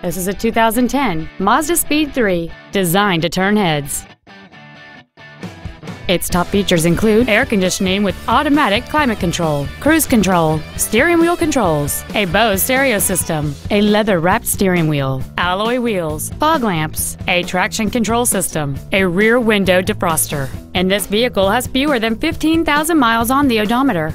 This is a 2010 Mazda Speed 3, designed to turn heads. Its top features include air conditioning with automatic climate control, cruise control, steering wheel controls, a Bose stereo system, a leather-wrapped steering wheel, alloy wheels, fog lamps, a traction control system, a rear window defroster, and this vehicle has fewer than 15,000 miles on the odometer.